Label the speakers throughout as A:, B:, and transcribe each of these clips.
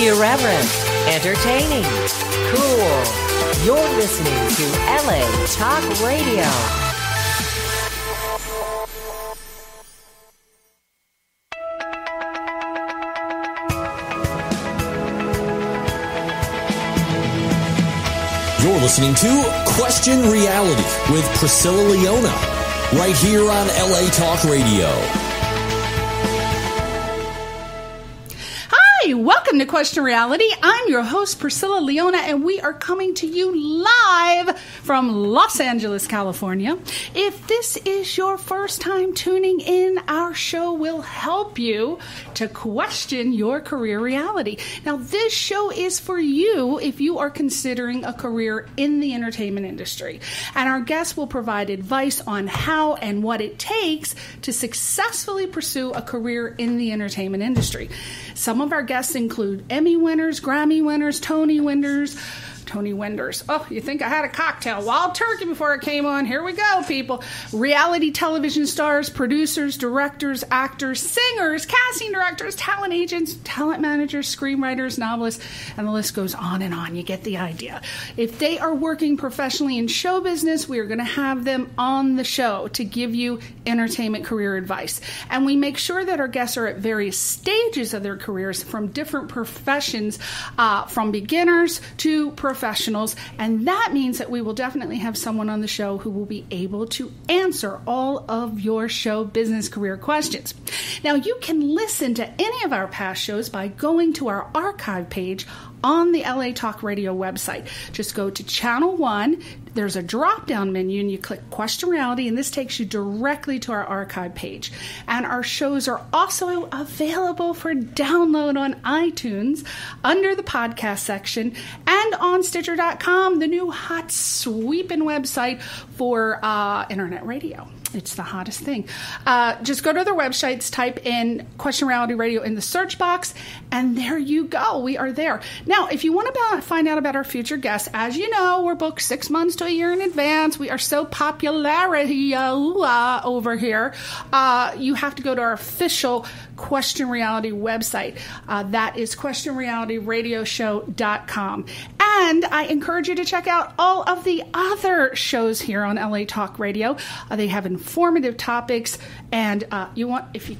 A: Irreverent, entertaining, cool. You're listening to LA Talk Radio.
B: You're listening to Question Reality with Priscilla Leona, right here on LA Talk Radio.
C: Welcome to Question Reality. I'm your host, Priscilla Leona, and we are coming to you live from Los Angeles, California. If this is your first time tuning in, our show will help you to question your career reality. Now, this show is for you if you are considering a career in the entertainment industry. And our guests will provide advice on how and what it takes to successfully pursue a career in the entertainment industry. Some of our guests include Emmy winners, Grammy winners, Tony winners. Tony Wenders. Oh, you think I had a cocktail? Wild turkey before it came on. Here we go, people. Reality television stars, producers, directors, actors, singers, casting directors, talent agents, talent managers, screenwriters, novelists, and the list goes on and on. You get the idea. If they are working professionally in show business, we are going to have them on the show to give you entertainment career advice. And we make sure that our guests are at various stages of their careers from different professions, uh, from beginners to professionals professionals, and that means that we will definitely have someone on the show who will be able to answer all of your show business career questions. Now, you can listen to any of our past shows by going to our archive page on the LA Talk Radio website. Just go to Channel 1. There's a drop down menu, and you click Question Reality, and this takes you directly to our archive page. And our shows are also available for download on iTunes under the podcast section and on Stitcher.com, the new hot sweeping website for uh, internet radio. It's the hottest thing. Uh, just go to their websites, type in Question Reality Radio in the search box, and there you go. We are there. Now, if you want to find out about our future guests, as you know, we're booked six months a year in advance. We are so popularity over here. Uh, you have to go to our official Question Reality website. Uh, that is questionrealityradioshow.com. And I encourage you to check out all of the other shows here on LA Talk Radio. Uh, they have informative topics, and uh, you want if you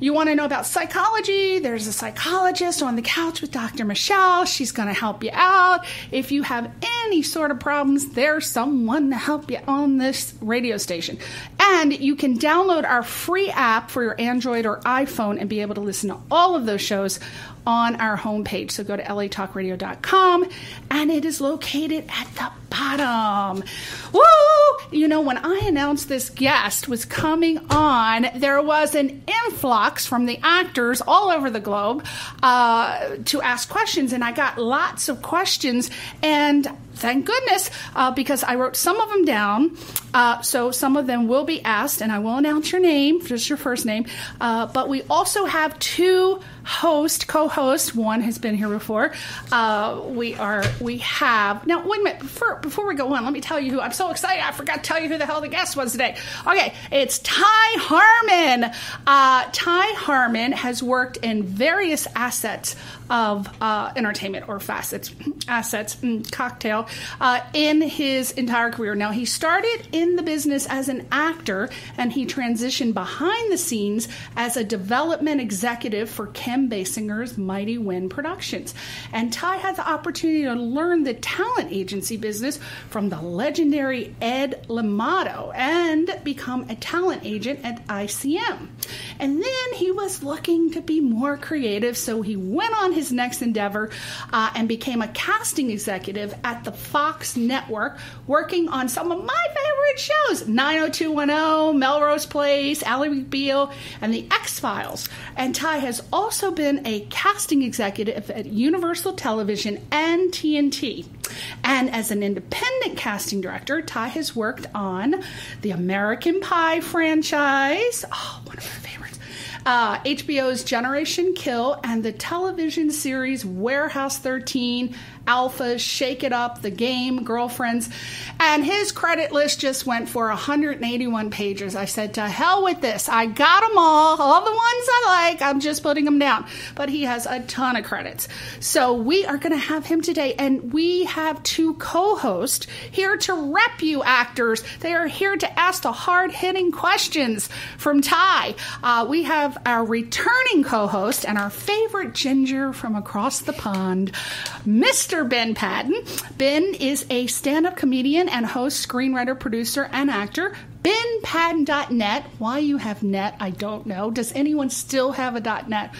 C: you want to know about psychology, there's a psychologist on the couch with Dr. Michelle. She's going to help you out. If you have any sort of problems, there's someone to help you on this radio station. And you can download our free app for your Android or iPhone and be able to listen to all of those shows on our homepage. So go to latalkradio.com and it is located at the bottom. Woo! You know, when I announced this guest was coming on, there was an influx from the actors all over the globe uh, to ask questions, and I got lots of questions. And thank goodness, uh, because I wrote some of them down. Uh, so some of them will be asked, and I will announce your name, just your first name. Uh, but we also have two host, co-host. One has been here before. Uh, we are, we have now. Wait a minute. Before, before we go on, let me tell you who. I'm so excited. I forgot to tell you who the hell the guest was today. Okay, it's Ty Harman. Uh, Ty Harman has worked in various assets of uh, entertainment or facets, assets, cocktail, uh, in his entire career. Now, he started in the business as an actor and he transitioned behind the scenes as a development executive for Kim Basinger's Mighty Wind Productions. And Ty had the opportunity to learn the talent agency business from the legendary Ed Limato and become a talent agent at ICM. And then he was looking to be more creative, so he went on his next endeavor uh, and became a casting executive at the Fox Network, working on some of my favorite shows 90210, Melrose Place, Ally McBeal, and The X Files. And Ty has also been a casting executive at Universal Television and TNT. And as an independent casting director, Ty has worked on the American Pie franchise. Oh, one of my. Uh, HBO's Generation Kill and the television series Warehouse 13 Alphas, Shake It Up, The Game, Girlfriends. And his credit list just went for 181 pages. I said, to hell with this. I got them all. All the ones I like, I'm just putting them down. But he has a ton of credits. So we are going to have him today. And we have two co hosts here to rep you actors. They are here to ask the hard hitting questions from Ty. Uh, we have our returning co host and our favorite ginger from across the pond, Mr. Ben Patton. Ben is a stand up comedian and host, screenwriter, producer, and actor. BenPatton.net. Why you have net, I don't know. Does anyone still have a .net?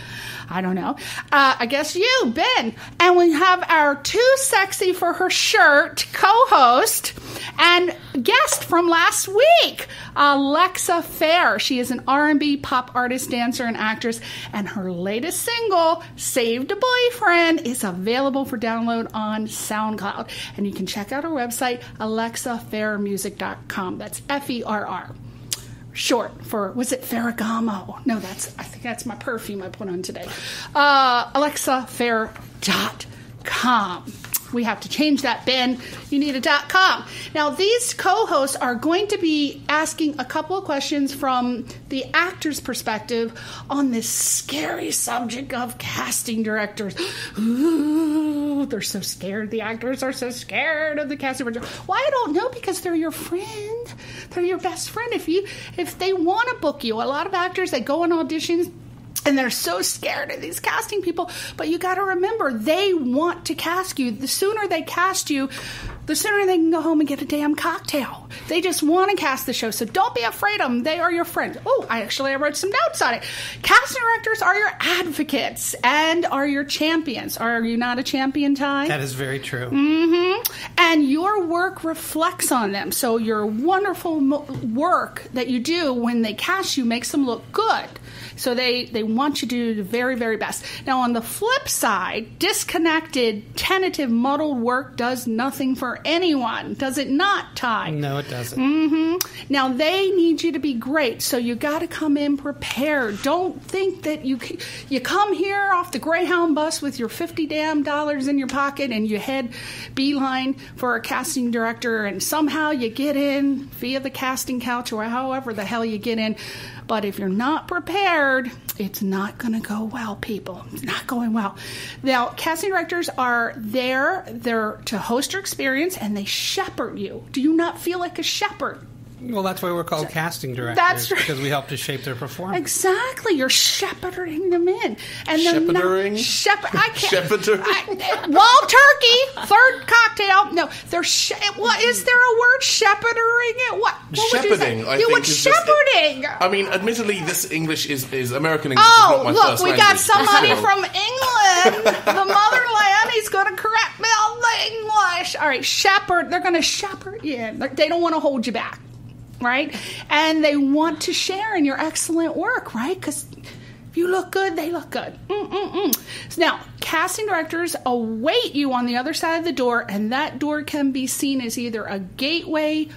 C: I don't know. Uh, I guess you, Ben. And we have our too sexy for her shirt co-host and guest from last week, Alexa Fair. She is an R&B pop artist, dancer, and actress, and her latest single, "Saved a Boyfriend," is available for download on SoundCloud. And you can check out her website, alexafairmusic.com. That's F E R R short for was it Ferragamo? No, that's I think that's my perfume I put on today. Uh, AlexaFair.com. We have to change that, Ben. You need a dot com. Now, these co hosts are going to be asking a couple of questions from the actor's perspective on this scary subject of casting directors. Ooh, they're so scared. The actors are so scared of the casting director. Why I don't know because they're your friend. They're your best friend. If you if they want to book you, a lot of actors they go on auditions and they're so scared of these casting people. But you got to remember, they want to cast you. The sooner they cast you, the sooner they can go home and get a damn cocktail. They just want to cast the show. So don't be afraid of them. They are your friends. Oh, I actually I wrote some notes on it. Casting directors are your advocates and are your champions. Are you not a champion, Ty?
D: That is very true.
C: Mm-hmm. And your work reflects on them. So your wonderful mo- work that you do when they cast you makes them look good. So they, they want you to do the very, very best. Now, on the flip side, disconnected, tentative, muddled work does nothing for anyone. Does it not, Ty?
D: No, it doesn't.
C: Mm-hmm. Now, they need you to be great, so you got to come in prepared. Don't think that you you come here off the Greyhound bus with your 50 damn dollars in your pocket and you head beeline for a casting director and somehow you get in via the casting couch or however the hell you get in. But if you're not prepared, it's not going to go well, people. It's not going well. Now, casting directors are there, they're to host your experience and they shepherd you. Do you not feel like a shepherd?
D: Well, that's why we're called casting directors.
C: That's right.
D: Because we help to shape their performance.
C: Exactly, you're shepherding them in, and they're
E: Shepherding?
C: not shepherd. I can't.
E: Shepherding?
C: I- Wild turkey, third cocktail. No, they're. She- what is there a word shepherding it? What? what would you say?
E: Shepherding, I
C: you
E: think,
C: would
E: is just-
C: shepherding.
E: I mean, admittedly, this English is, is American English.
C: Oh,
E: is not my
C: look,
E: first
C: we
E: language.
C: got somebody
E: So-
C: from England, the motherland. He's going to correct me on the English. All right, shepherd. They're going to shepherd you. in. They don't want to hold you back, right? And they want to share in your excellent work, right? Because if you look good, they look good. Mm-mm-mm. So now, casting directors await you on the other side of the door, and that door can be seen as either a gateway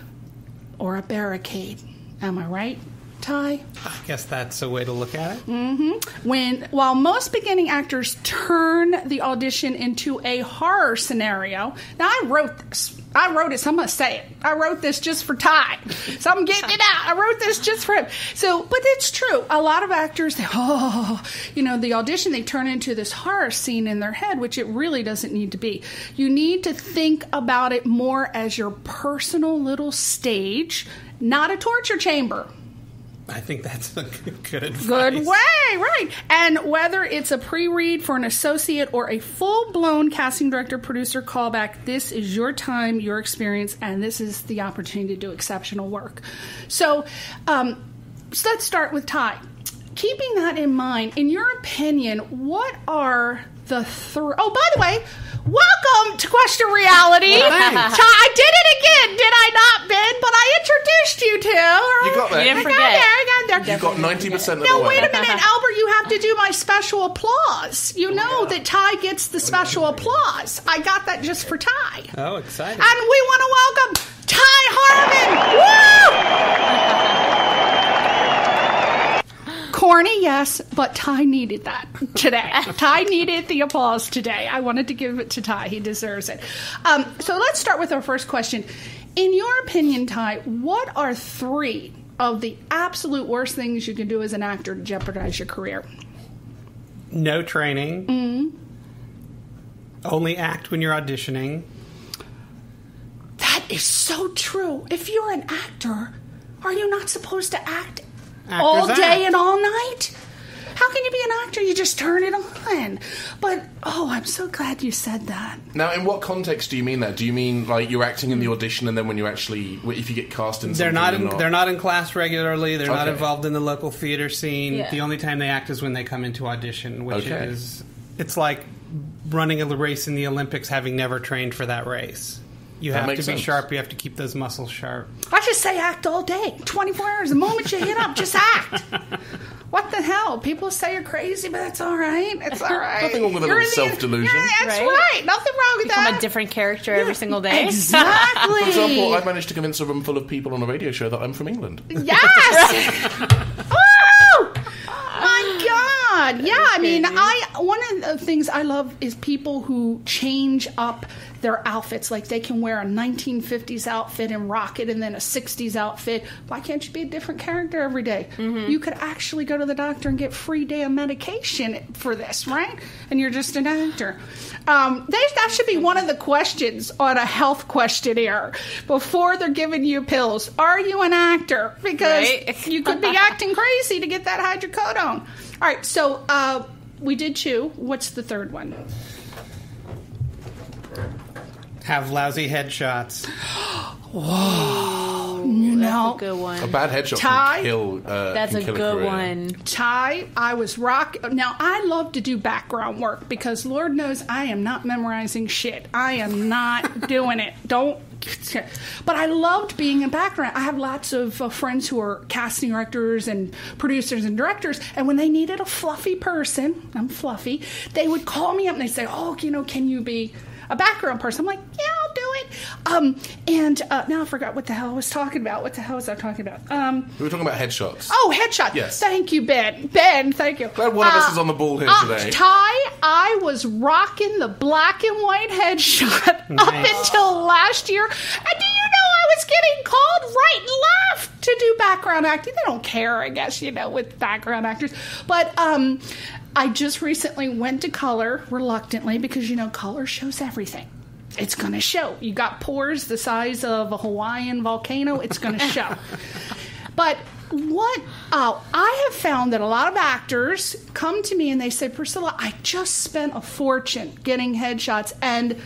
C: or a barricade. Am I right, Ty?
D: I guess that's a way to look at it.
C: Mm-hmm. when while most beginning actors turn the audition into a horror scenario now i wrote this. I wrote it so i'm gonna say it. I wrote this just for ty. So i'm getting it out. I wrote this just for him. So but it's true. A lot of actors they oh you know the audition they turn into this horror scene in their head which it really doesn't need to be. You need to think about it more as your personal little stage not a torture chamber
D: I think that's a good, good advice.
C: Way, right. And whether it's a pre read for an associate or a full blown casting director producer callback, this is your time, your experience, and this is the opportunity to do exceptional work. So, um, so let's start with Ty. Keeping that in mind, in your opinion, what are the three? Oh, by the way, welcome to Question Reality.
E: Thanks.
C: Ty, I did it again, did I not, Ben? But I introduced you to.
E: You got there.
C: I
E: You
C: got
A: didn't
C: there.
A: forget.
C: I got there.
E: You got ninety percent of
C: No,
E: the way.
C: wait a minute, Albert. You have to do my special applause. You oh, know that Ty gets the oh, special applause. I got that just for Ty.
D: Oh, exciting.
C: And we want to welcome Ty Harman. Woo! Corny, yes, but Ty needed that today. Ty needed the applause today. I wanted to give it to Ty. He deserves it. Um, so let's start with our first question. In your opinion, Ty, what are three of the absolute worst things you can do as an actor to jeopardize your career?
D: No training.
C: Mm-hmm.
D: Only act when you're auditioning.
C: That is so true. If you're an actor, are you not supposed to act
D: Actors
C: all day
D: act.
C: and all night? How can you be an actor? You just turn it on. But oh, I'm so glad you said that.
E: Now, in what context do you mean that? Do you mean like you're acting in the audition, and then when you actually, if you get cast in,
D: They're not.
E: you're
D: In, They're not in class regularly. They're not involved in the local theater scene.
F: Yeah.
D: The only time they act is when they come into audition, which
E: Okay.
D: is it's like running a race in the Olympics, having never trained for that race. You
E: That
D: have to be
E: makes sense.
D: sharp. You have to keep those muscles sharp.
C: I just say act all day, 24 hours. The moment you hit up, just act. What the hell? People say you're crazy, but that's all right. It's all right.
E: Nothing wrong with a
C: You're
E: little
C: in the-
E: self-delusion.
C: Yeah, that's
F: Right?
C: right. Nothing wrong with
F: Become
C: that.
F: a different character every single day.
C: Exactly.
E: For example, I managed to convince a room full of people on a radio show that I'm from England.
C: Yes. God. Yeah. I mean, I one of the things I love is people who change up their outfits. Like they can wear a 1950s outfit and rock it, and then a 60s outfit. Why can't you be a different character every day? You could actually go to the doctor and get free damn medication for this, right? And you're just an actor. Um, they, that should be one of the questions on a health questionnaire before they're giving you pills. Are you an actor? Because
F: Right.
C: you could be acting crazy to get that hydrocodone. All right, so uh, we did two. What's the third one?
D: Have lousy headshots.
C: You know,
F: Good
E: A
F: one.
E: bad headshot
C: Ty?
E: can kill. Uh,
F: That's
E: can
F: a
E: kill
F: good
E: career.
F: one.
C: Ty, I was rock. Now I love to do background work because Lord knows I am not memorizing shit. I am not doing it. Don't. But I loved being in background. I have lots of uh, friends who are casting directors and producers and directors, and when they needed a fluffy person, I'm fluffy, they would call me up and they say, "Oh, you know, can you be?" A background person. I'm like, yeah, I'll do it. Um, and uh, now I forgot what the hell I was talking about. What the hell was I talking about? Um,
E: We were talking about headshots.
C: Oh, headshot.
E: Yes.
C: Thank you, Ben. Ben, thank you.
E: Glad one of us is on the ball here
C: uh,
E: today.
C: Ty, I was rocking the black and white headshot up until last year. And do you know I was getting called right and left to do background acting? They don't care, I guess, you know, with background actors. But um, I just recently went to color reluctantly because, you know, color shows everything. It's going to show. You got pores the size of a Hawaiian volcano, it's going to show. But what uh, I have found that a lot of actors come to me and they say, Priscilla, I just spent a fortune getting headshots, and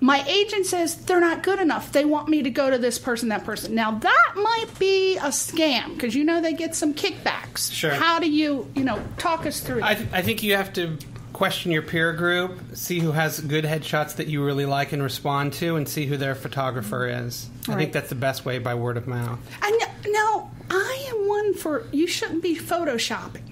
C: my agent says they're not good enough. They want me to go to this person, that person. Now that might be a scam because you know they get some kickbacks.
D: Sure.
C: How do you, you know, talk us through?
D: I, th- I think you have to question your peer group, see who has good headshots that you really like and respond to, and see who their photographer is. I think that's the best way by word of mouth.
C: And now I am one for you shouldn't be photoshopping.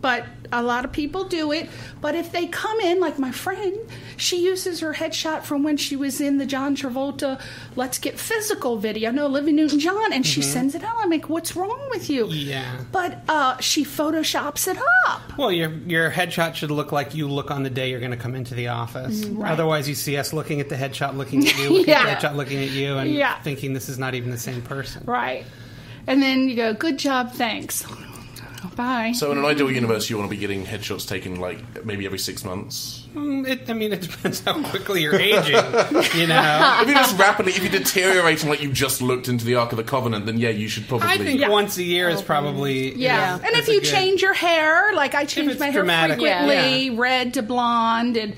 C: But a lot of people do it. But if they come in, like my friend, she uses her headshot from when she was in the John Travolta Let's Get Physical video, no, Olivia Newton John, and she sends it out. I'm like, what's wrong with you?
D: Yeah.
C: But uh, she photoshops it up.
D: Well, your your headshot should look like you look on the day you're going to come into the office.
C: right.
D: Otherwise, you see us looking at the headshot, looking at you, looking
C: Yeah.
D: at the headshot, looking at you, and
C: Yeah.
D: thinking this is not even the same person.
C: Right. And then you go, good job, thanks. Bye.
E: So in an ideal universe, you want to be getting headshots taken like maybe every six months.
D: Mm, It, I mean, it depends how quickly you're aging. you know,
E: If you're just rapidly, if you're deteriorating like you just looked into the Ark of the Covenant, then yeah, you should probably.
D: I think once a year is probably
C: Yeah.
D: is-
C: And if you
D: good-
C: change your hair, like I change
D: it's
C: my hair
D: dramatic.
C: frequently,
D: Yeah.
C: red to blonde, and I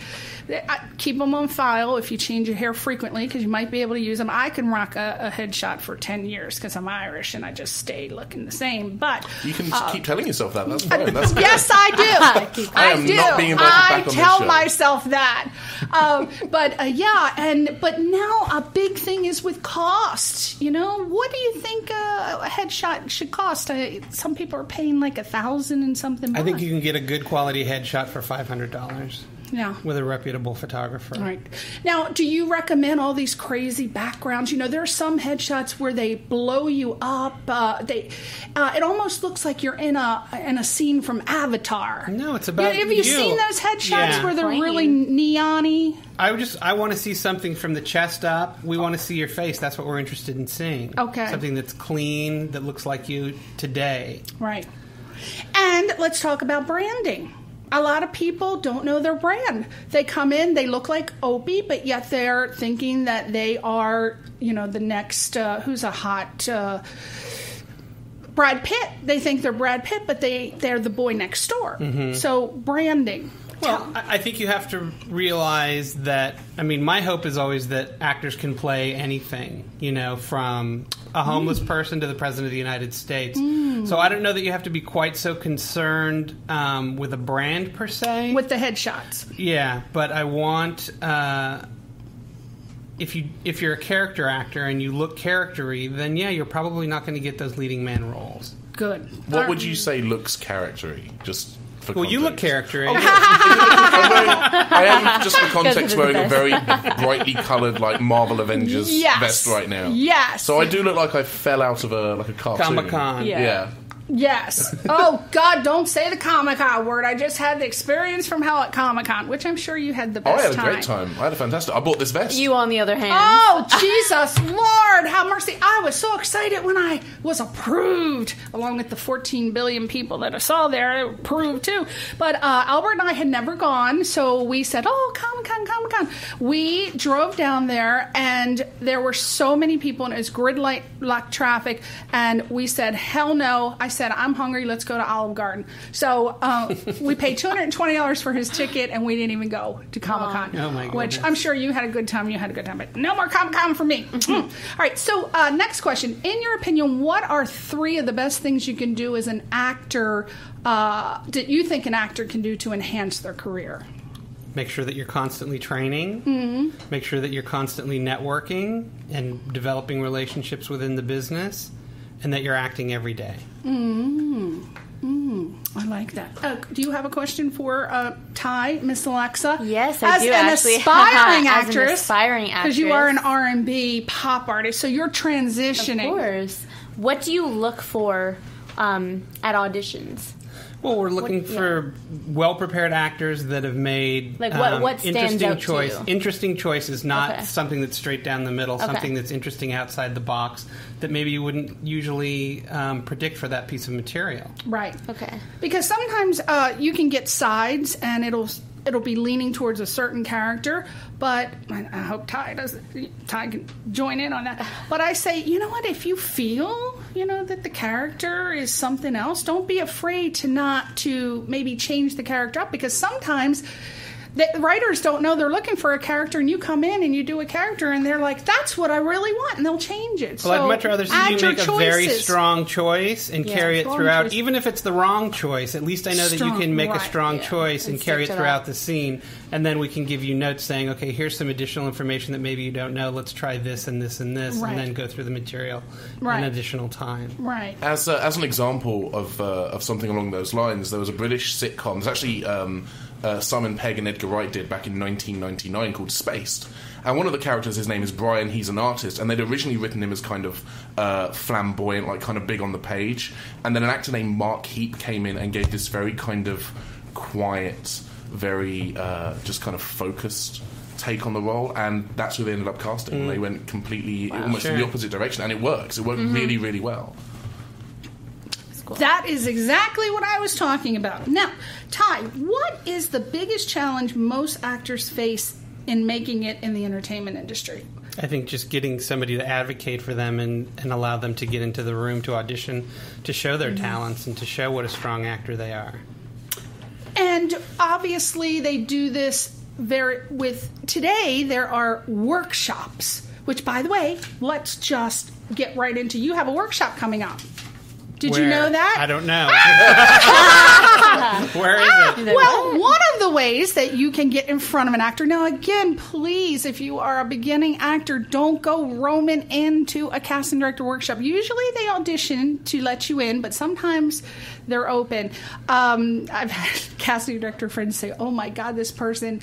C: keep them on file if you change your hair frequently because you might be able to use them. I can rock a, a headshot for 10 years because I'm Irish and I just stay looking the same. But
E: you can just keep telling yourself that. That's fine. That's good.
C: Yes, I do.
E: I am
C: do.
E: not being invited
C: I
E: back on this
C: tell
E: show.
C: myself that. Um, but uh, yeah, and but now a big thing is with cost. You know, what do you think uh, a headshot should cost? Uh, some people are paying like a thousand and something.
D: I think you can get a good quality headshot for five hundred dollars.
C: Yeah.
D: with a reputable photographer.
C: Right. Now, do you recommend all these crazy backgrounds? You know, there are some headshots where they blow you up. Uh, they, uh, it almost looks like you're in a in a scene from Avatar.
D: No, it's about You,
C: Have you,
D: you.
C: seen those headshots
D: Yeah.
C: where they're
F: Plain.
C: really neon-y?
D: I would just I want to see something from the chest up. We want to see your face. That's what we're interested in seeing.
C: Okay.
D: Something that's clean that looks like you today.
C: Right. And let's talk about branding. A lot of people don't know their brand. They come in, they look like Opie, but yet they're thinking that they are, you know, the next, uh, who's a hot, uh, Brad Pitt. They think they're Brad Pitt, but they, they're the boy next door. So branding.
D: Well, I I think you have to realize that. I mean, my hope is always that actors can play anything, you know, from a homeless person to the president of the United States. So I don't know that you have to be quite so concerned um, with a brand per se.
C: With the headshots.
D: yeah, but I want. Uh, if you if you're a character actor and you look charactery, then yeah, you're probably not going to get those leading man roles.
C: Good.
E: What would you say looks charactery? Just for
D: Well, you look
E: context.
D: charactery.
E: I am just for context wearing a very brightly coloured like Marvel Avengers
C: Yes.
E: vest right now.
C: Yes.
E: So I do look like I fell out of a like a cartoon.
D: Comic-Con.
F: Yeah.
E: Yeah.
C: Yes. Oh God! Don't say the Comic Con word. I just had the experience from hell at Comic Con, which I'm sure you had the
E: Oh,
C: best
E: I had a
C: time.
E: great time. I had a fantastic. I bought this vest.
F: You, on the other hand,
C: Oh Jesus Lord, have mercy! I was so excited when I was approved, along with the 14 billion people that I saw there, approved too. But uh, Albert and I had never gone, so we said, "Oh, Comic Con, Comic Con." We drove down there, and there were so many people, and it was gridlight like traffic. And we said, "Hell no!" I said, "I'm hungry. Let's go to Olive Garden." So uh, we paid 220 dollars for his ticket, and we didn't even go to Comic Con.
D: Oh, my
C: Which
D: goodness.
C: I'm sure you had a good time. You had a good time, but no more Comic Con for me. Mm. All right. So, uh, next question. In your opinion, what are three of the best things you can do as an actor uh, that you think an actor can do to enhance their career?
D: make sure that you're constantly training
C: Mm-hmm.
D: make sure that you're constantly networking and developing relationships within the business and that you're acting every day Mm.
C: Mm, I like that. Uh, do you have a question for uh, Ty, Miss Alexa?
F: Yes, I
C: as
F: do,
C: an
F: actually.
C: aspiring
F: As an
C: actress, because you are an. R and B pop artist, so you're transitioning.
F: of course. What do you look for um, at auditions?
D: Well we're looking
F: What-
D: for well prepared actors that have made
F: Like, what-
D: um,
F: what stands
D: interesting
F: out to
D: choice is not
F: Okay.
D: something that's straight down the middle
F: Okay.
D: something that's interesting outside the box that maybe you wouldn't usually um, predict for that piece of material
C: Right.
F: Okay.
C: because sometimes uh, you can get sides and it'll it'll be leaning towards a certain character but I I hope Ty does Ty can join in on that but I say you know what if you feel you know that the character is something else don't be afraid to not to maybe change the character up because sometimes the writers don't know they're looking for a character and you come in and you do a character and they're like that's what I really want and they'll change it
D: Well,
C: so
D: I'd much rather see you make a very strong choice and
C: Yeah,
D: carry it throughout.
C: choice.
D: Even if it's the wrong choice, at least I know that you can make
C: right,
D: a strong
F: yeah,
D: choice and,
F: and
D: carry it throughout the scene. And then we can give you notes saying, okay, here's some additional information that maybe you don't know. Let's try this and this and this,
C: Right.
D: and then go through the material
C: Right.
D: in additional time.
C: right
E: As, uh, as an example of, uh, of something along those lines, there was a British sitcom. There's actually um, uh, Simon Pegg and Edgar Wright did back in 1999 called Spaced. And one of the characters, his name is Brian. He's an artist, and they'd originally written him as kind of uh, flamboyant, like kind of big on the page. And then an actor named Mark Heap came in and gave this very kind of quiet, very uh, just kind of focused take on the role, and that's who they ended up casting. They mm. went completely almost in the opposite direction, and it works. It worked mm-hmm. really, really well.
C: That is exactly what I was talking about. Now, Ty, what is the biggest challenge most actors face in making it in the entertainment industry?
D: I think just getting somebody to advocate for them and, and allow them to get into the room to audition, to show their mm-hmm. talents and to show what a strong actor they are.
C: And obviously, they do this very with today. There are workshops, which, by the way, let's just get right into. You have a workshop coming up. Did you know that?
D: I don't know. Where is it?
C: Well, one of the ways that you can get in front of an actor. Now, again, please, if you are a beginning actor, don't go roaming into a casting director workshop. Usually they audition to let you in, but sometimes they're open. Um, I've had casting director friends say, oh my God, this person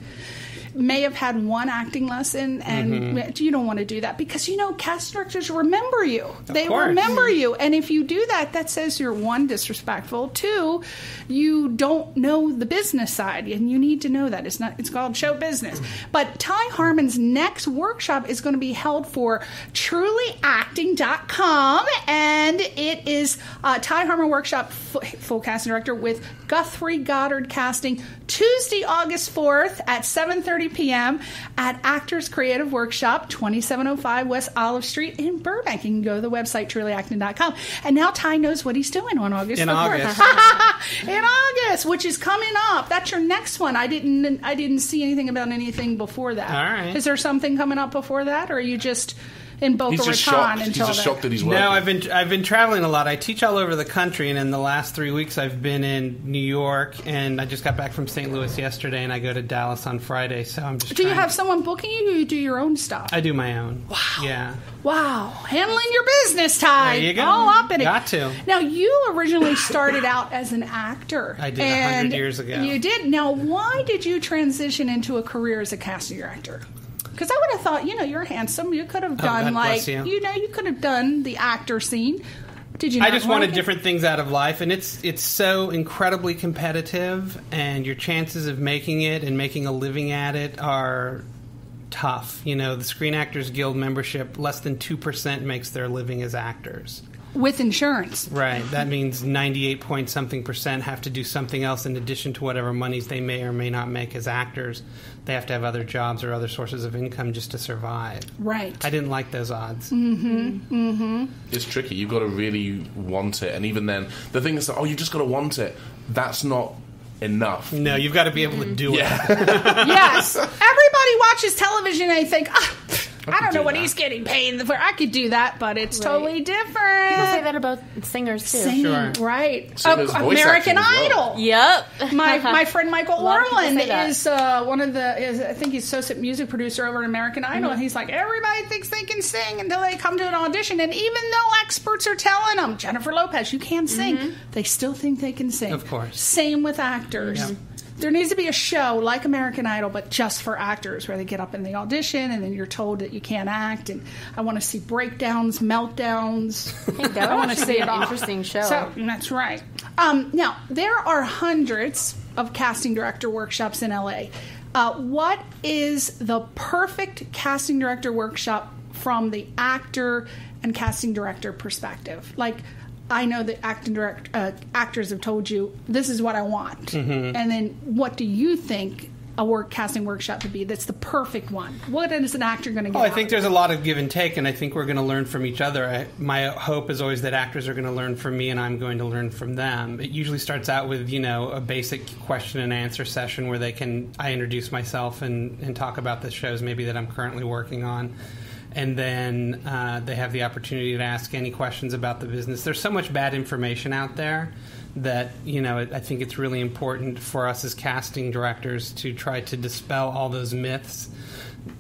C: may have had one acting lesson and
D: Mm-hmm.
C: you don't want to do that because you know cast directors remember you. They
D: course.
C: remember you. And if you do that that says you're one disrespectful. Two you don't know the business side and you need to know that. It's not it's called show business. But ty harman's next workshop is going to be held for trulyacting.com and it is uh, ty harman workshop full, full casting director with guthrie goddard casting tuesday august 4th at 7.30 p.m at actors creative workshop 2705 west olive street in burbank you can go to the website trulyacting.com and now ty knows what he's doing on august
D: In
C: the 4th.
D: August.
C: in august which is coming up that's your next one i didn't i didn't see anything about anything before that
D: All right.
C: is there something coming up before that or are you just in boca
E: He's just
C: raton
E: shocked. He's
C: until
E: just
C: then?
E: shocked that he's working.
D: No, I've been I've been traveling a lot. I teach all over the country, and in the last three weeks, I've been in New York, and I just got back from St. Louis yesterday, and I go to Dallas on Friday. So I'm just.
C: do you
D: trying-
C: have someone booking you or you do your own stuff
D: I do my own. Wow. Yeah.
C: Wow, handling your business, Ty.
D: There you go.
C: All up in it.
D: Got to.
C: Now, you originally started out as an actor.
D: I did, 100 years ago.
C: You did. Now, why did you transition into a career as a casting director? Because I would have thought, you know, you're handsome. You could have oh, done
D: Oh,
C: like,
D: bless you.
C: know, you could have done the actor scene. Did you?
D: I just wanted different things out of life, and it's it's so incredibly competitive, and your chances of making it and making a living at it are tough. You know, the Screen Actors Guild membership, less than two percent makes their living as actors.
C: With insurance.
D: Right. That means 98 point something percent have to do something else in addition to whatever monies they may or may not make as actors. They have to have other jobs or other sources of income just to survive.
C: Right.
D: I didn't like those odds.
E: It's tricky. You've got to really want it, and even then, the thing is that oh, you've just got to want it. That's not enough.
D: No, you've got to be able to do it.
C: yes. Everybody watches television and they think, ah, I, don't
E: could
C: know what
E: that.
C: he's getting paid for. I could do that, but it's
F: Right.
C: totally different.
F: People say that about singers too.
C: Singing,
D: Sure.
C: right?
E: Singers,
C: Uh, American
E: acting as well.
C: Idol.
F: Yep.
C: My my friend Michael
F: A lot
C: Orland
F: say that.
C: is uh, one of the is, I think he's associate music producer over at American Idol,
F: Mm-hmm.
C: and he's like everybody thinks they can sing until they come to an audition, and even though experts are telling them Jennifer Lopez you can't sing,
F: Mm-hmm.
C: they still think they can sing.
D: Of course.
C: Same with actors.
D: Yep.
C: There needs to be a show like American Idol, but just for actors, where they get up in the audition and then you're told that you can't act. And I want to see breakdowns, meltdowns.
F: that
C: I want to see
F: an
C: all.
F: interesting show.
C: So that's right. Um, now there are hundreds of casting director workshops in LA. Uh, what is the perfect casting director workshop from the actor and casting director perspective? Like. I know that acting direct uh, actors have told you this is what I want,
D: Mm-hmm.
C: and then what do you think a work casting workshop would be? That's the perfect one. What is an actor going to get?
D: Well, I think there's a lot of give and take, and I think we're going to learn from each other. I, my hope is always that actors are going to learn from me, and I'm going to learn from them. It usually starts out with you know a basic question and answer session where they can I introduce myself and, and talk about the shows maybe that I'm currently working on. And then uh, they have the opportunity to ask any questions about the business. There's so much bad information out there that you know I think it's really important for us as casting directors to try to dispel all those myths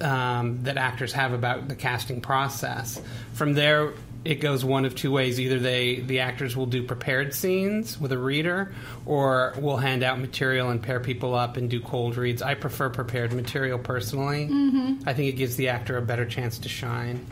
D: um, that actors have about the casting process. From there, it goes one of two ways: either they the actors will do prepared scenes with a reader, or we'll hand out material and pair people up and do cold reads. I prefer prepared material personally. Mm-hmm. I think it gives the actor a better chance to shine.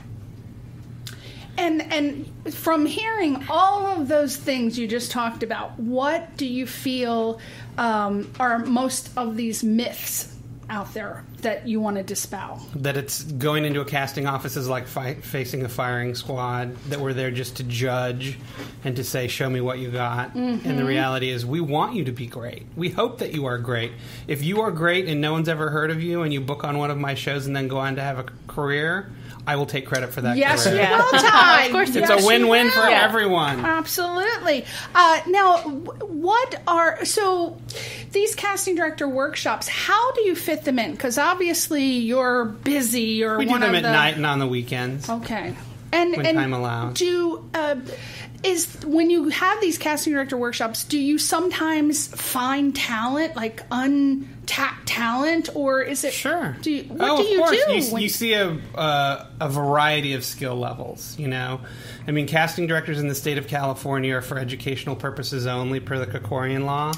C: And and from hearing all of those things you just talked about, what do you feel um, are most of these myths out there that you want to dispel?
D: that it's going into a casting office is like fi- facing a firing squad that we're there just to judge and to say show me what you got and the reality is we want you to be great we hope that you are great if you are great and no one's ever heard of you and you book on one of my shows and then go on to have a career i will take credit for that
C: Yes,
D: career.
C: you will, Ty.
F: Of course
D: it's
C: Yes,
D: a
C: you
D: win-win for
C: will.
D: everyone
C: Absolutely. Uh, now, what are so these casting director workshops? How do you fit them in? Because obviously you're busy. Or
D: we do them at
C: the,
D: night and on the weekends
C: Okay. And
D: When
C: and
D: time allows.
C: do uh, is when you have these casting director workshops, do you sometimes find talent, like untapped talent, or is it
D: Sure.
C: Do you, what
D: oh,
C: do you
D: of course.
C: do?
D: You,
C: when-
D: you see a, uh, a variety of skill levels. You know, I mean, casting directors in the state of California are for educational purposes only, per the Krekorian law.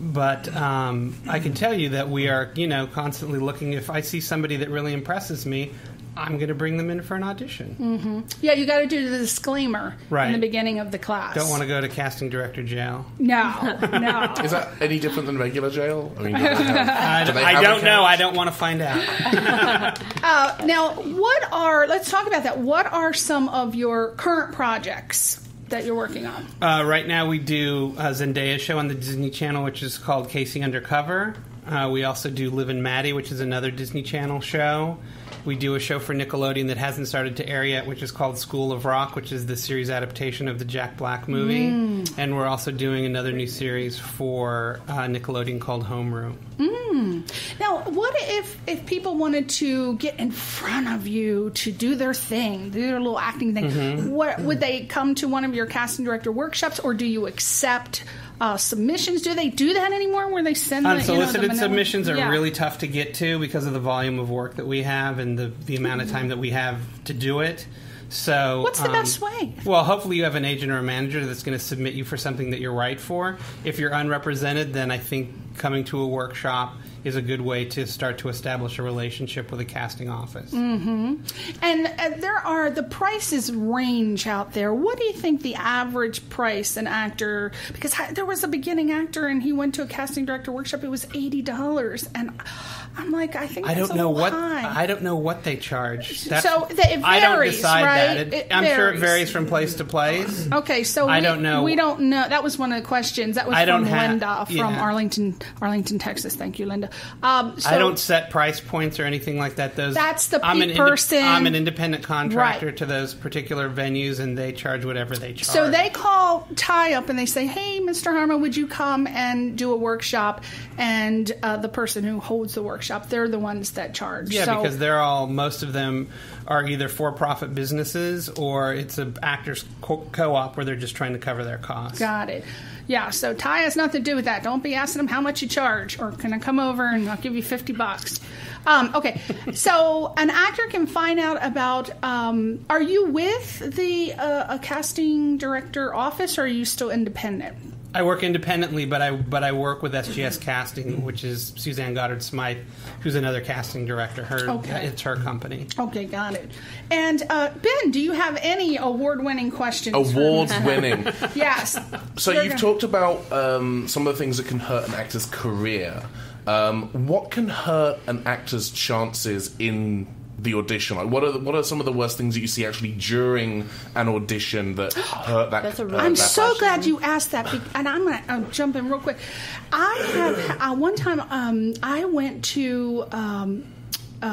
D: But um, I can tell you that we are, you know, constantly looking. If I see somebody that really impresses me, I'm going to bring them in for an audition.
C: yeah, you got to do the disclaimer
D: right.
C: in the beginning of the class.
D: Don't want to go to casting director jail.
C: No, no.
E: Is that any different than regular jail? I mean, do have,
D: I,
E: do
D: I don't know. I don't want to find out.
C: Uh, now, what are? Let's talk about that. What are some of your current projects that you're working on?
D: Uh, right now, we do a Zendaya show on the Disney Channel, which is called K.C. Undercover. Uh, we also do Liv and Maddie, which is another Disney Channel show. We do a show for Nickelodeon that hasn't started to air yet, which is called School of Rock, which is the series adaptation of the Jack Black movie. And we're also doing another new series for uh, Nickelodeon called Homeroom.
C: Now, what if if people wanted to get in front of you to do their thing, do their little acting thing?
D: Mm-hmm.
C: What would they come to one of your casting director workshops, or do you accept uh, submissions? Do they do that anymore? Where they send the, you know, the
D: Unsolicited submissions are
C: Yeah.
D: really tough to get to because of the volume of work that we have and the, the amount of time that we have to do it. So,
C: What's the
D: um,
C: best way?
D: Well, hopefully you have an agent or a manager that's going to submit you for something that you're right for. If you're unrepresented, then I think coming to a workshop is a good way to start to establish a relationship with a casting office.
C: And uh, there are the prices range out there. What do you think the average price an actor? Because I, there was a beginning actor and he went to a casting director workshop. It was eighty dollars, and I'm like, I think
D: I
C: that's
D: don't know what
C: high.
D: I don't know what they charge.
C: So th- it
D: I don't decide
C: right?
D: that. It,
C: It
D: I'm sure it
C: varies.
D: varies from place to place.
C: Okay, so
D: I
C: we,
D: don't know.
C: We don't know. That was one of the questions. That was
D: I
C: from Linda from
D: yeah.
C: Arlington, Arlington, Texas. Thank you, Linda. Um, so
D: I don't set price points or anything like that. Those
C: That's the
D: I'm
C: person-
D: I'm an independent contractor
C: Right.
D: to those particular venues, and they charge whatever they charge.
C: So they call Ty up and they say, "Hey, Mr. Harman, would you come and do a workshop?" And uh, the person who holds the workshop, they're the ones that charge.
D: Yeah,
C: so,
D: because they're all most of them are either for-profit businesses or it's an actors co-op where they're just trying to cover their costs.
C: Got it. Yeah, so Ty has nothing to do with that. Don't be asking him how much you charge, or can I come over and I'll give you fifty bucks. Um, okay, so an actor can find out about. Um, are you with the uh, a casting director office, or are you still independent?
D: I work independently, but I but I work with SGS Casting, which is Suzanne Goddard Smythe, who's another casting director. Her
C: Okay.
D: it's her company.
C: Okay, got it. And uh, Ben, do you have any award-winning questions? for me?
E: Awards winning.
C: Yes.
E: So
C: You're
E: you've
C: gonna-
E: talked about um, some of the things that can hurt an actor's career. Um, what can hurt an actor's chances in the audition? Like, what are the, what are some of the worst things that you see actually during an audition that hurt that?
F: That's a
E: hurt
F: really
C: I'm
E: that
C: so
E: person?
C: glad you asked that, be- and I'm gonna uh, jump in real quick. I have uh, one time um, I went to. Um, uh,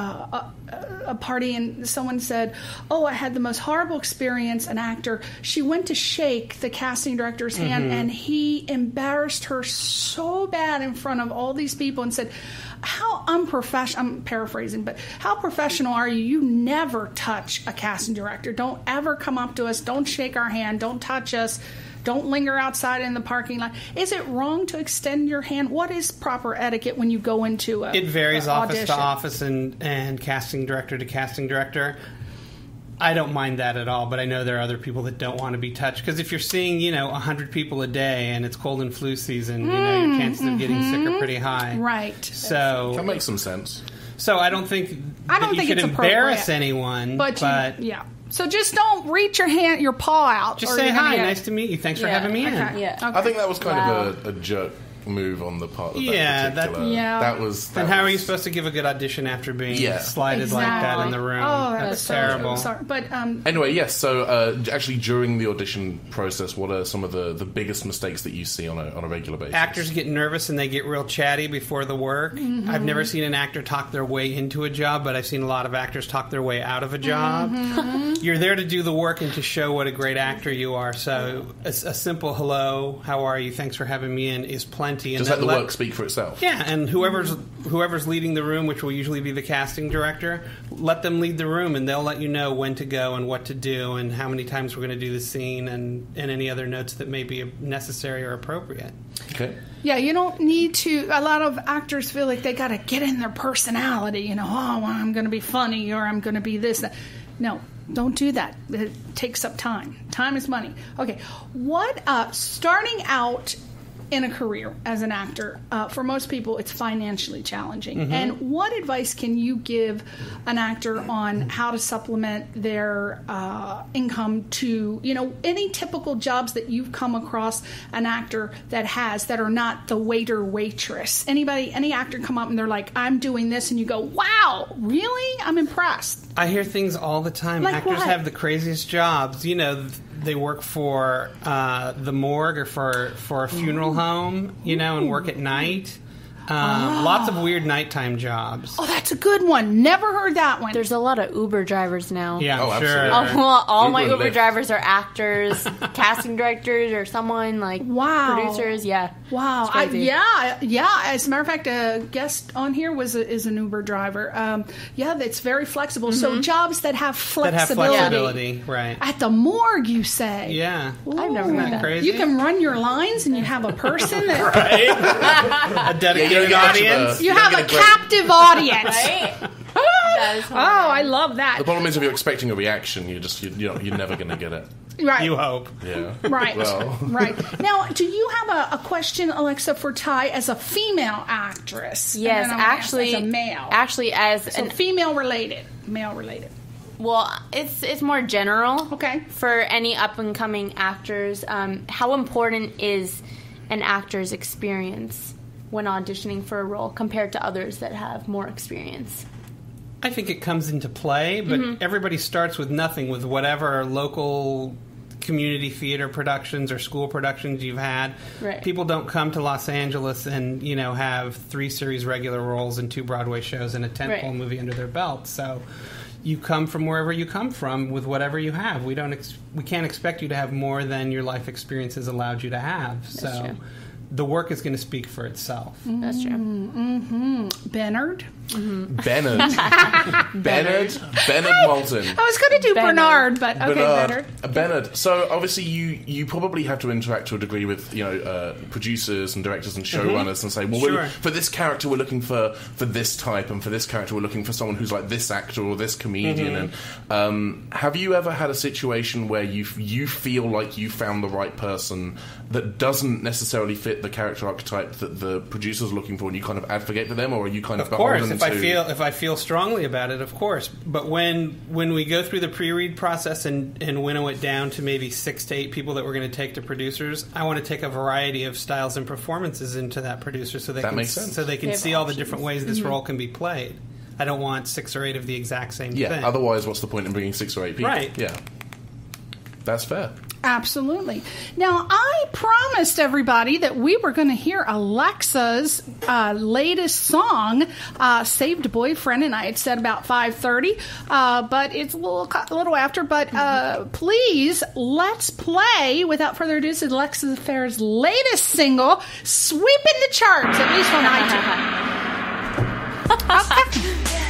C: a, a party and someone said, "Oh, I had the most horrible experience." An actor, she went to shake the casting director's hand, and he embarrassed her so bad in front of all these people and said, "How unprofessional." I'm paraphrasing, but how professional are you? You never touch a casting director. Don't ever come up to us. Don't shake our hand. Don't touch us. Don't linger outside in the parking lot. Is it wrong to extend your hand? What is proper etiquette when you go into a
D: It varies
C: a
D: office
C: audition?
D: to office and, and casting director to casting director. I don't mind that at all, but I know there are other people that don't want to be touched. Because if you're seeing, you know, 100 people a day and it's cold and flu season, you know, your chances of getting sick are pretty high.
C: Mm, mm-hmm. Right.
D: So,
E: That makes some sense.
D: so I don't think
C: I don't
D: that you
C: think
D: should
C: it's
D: embarrass anyone,
C: But,
D: but,
C: yeah. So just don't reach your hand, your paw out.
D: just
C: or
D: say hi. Nice to meet you. Thanks for
F: Yeah,
D: having me in.
C: Okay.
F: Yeah.
C: Okay.
E: I think that was kind
F: Wow.
E: of a, a jerk move on the part of that
D: Yeah, that-
E: particular.
C: Yeah.
E: that was. That
D: And how are you supposed to give a good audition after being
E: Yeah.
D: slighted like that in the room?
C: Oh, that
D: That's
C: was so
D: terrible.
C: Sorry. But um,
E: Anyway, yes. So, uh, actually, during the audition process, what are some of the, the biggest mistakes that you see on a on a regular basis?
D: actors get nervous and they get real chatty before the work.
C: Mm-hmm.
D: I've never seen an actor talk their way into a job, but I've seen a lot of actors talk their way out of a job.
C: Mm-hmm.
D: You're there to do the work and to show what a great actor you are. So a, a simple hello, how are you, thanks for having me in is plenty. Plenty. And
E: Just let the work speak for itself.
D: Yeah, and whoever's whoever's leading the room, which will usually be the casting director, let them lead the room, and they'll let you know when to go and what to do, and how many times we're going to do the scene, and and any other notes that may be necessary or appropriate.
E: Okay.
C: Yeah, you don't need to. A lot of actors feel like they got to get in their personality. You know, oh, well, I'm going to be funny or I'm going to be this. That. No, don't do that. It takes up time. Time is money. Okay, what? Uh, starting out in a career as an actor, uh, for most people, it's financially challenging. And what advice can you give an actor on how to supplement their uh, income to, you know, any typical jobs that you've come across an actor that has that are not the waiter waitress? Anybody, any actor come up and they're like, "I'm doing this," and you go, "Wow, really? I'm impressed."
D: I hear things all the time.
C: Like
D: Actors
C: what?
D: have the craziest jobs. You know, they work for uh, the morgue or for for a funeral home. You know, and work at night. Um, Lots of weird nighttime jobs.
C: Oh, that's a good one. Never heard that one.
F: There's a lot of Uber drivers now.
D: Yeah,
E: Oh,
D: sure.
E: absolutely.
F: Oh, well, all my
E: Uber and
F: Uber
E: Lyft.
F: drivers are actors, casting directors, or someone like
C: Wow.
F: producers. Yeah.
C: Wow. I, yeah. Yeah. As a matter of fact, a guest on here was a, is an Uber driver. Um, yeah, that's very flexible. So jobs that have
D: That have
C: flexibility.
D: flexibility, right?
C: At the morgue, you say.
D: Yeah.
F: I've never
D: Isn't
F: heard
D: that
F: that.
D: crazy?
C: You can run your lines and you have a person that right.
D: a dedicated
E: Yeah, you don't get much of
D: audience.
E: a-
C: you have a
E: a
C: captive audience.
F: Right?
C: Oh, I love that.
E: The problem is, if you're expecting a reaction, you're just you, you know you're never going to get it.
C: Right.
D: You hope.
E: Yeah.
C: Right.
E: Well.
C: right. Now, do you have a, a question, Alexa, for Ty as a female actress?
F: Yes,
C: then I'm gonna ask
F: actually,
C: as a male.
F: actually, as
C: so
F: an
C: female related, male related.
F: well, it's it's more general.
C: Okay.
F: For any up and coming actors, um, how important is an actor's experience when auditioning for a role compared to others that have more experience?
D: I think it comes into play, but
C: Mm-hmm.
D: everybody starts with nothing, with whatever local community theater productions or school productions you've had.
F: Right.
D: People don't come to Los Angeles and you know have three series regular roles and two Broadway shows and a tentpole
F: Right.
D: movie under their belt. So you come from wherever you come from with whatever you have. We don't ex- we can't expect you to have more than your life experiences allowed you to have. so
F: true.
D: The work is going to speak for itself.
F: That's true.
C: Bernard.
E: Bennett. Bennett. Bennett Moulton.
C: I was going to do
F: Bernard.
C: Bernard, but okay,
E: Bernard.
C: Bernard.
E: Uh, So obviously you you probably have to interact to a degree with you know uh, producers and directors and showrunners and say, well,
D: Sure.
E: for this character we're looking for for this type, and for this character we're looking for someone who's like this actor or this comedian. And um, have you ever had a situation where you you feel like you found the right person that doesn't necessarily fit the character archetype that the producer's looking for, and you kind of advocate for them, or are you kind of,
D: Of course,
E: beholden
D: if I feel if I feel strongly about it, of course. But when when we go through the pre-read process and, and winnow it down to maybe six to eight people that we're going to take to producers, I want to take a variety of styles and performances into that producer, so they
E: That
D: can
E: makes sense.
D: so they can
F: They have
D: see all the different ways this mm-hmm. role can be played. I don't want six or eight of the exact same
E: yeah.
D: thing.
E: Otherwise, what's the point in bringing six or eight people?
D: Right.
E: Yeah. That's fair.
C: Absolutely. Now, I promised everybody that we were going to hear Alexa's uh, latest song, uh, "Saved Boyfriend," and I had said about five thirty, uh, but it's a little a little after. But uh, please, let's play. Without further ado, this is Alexis Fair's latest single, sweeping the charts, at least on iTunes.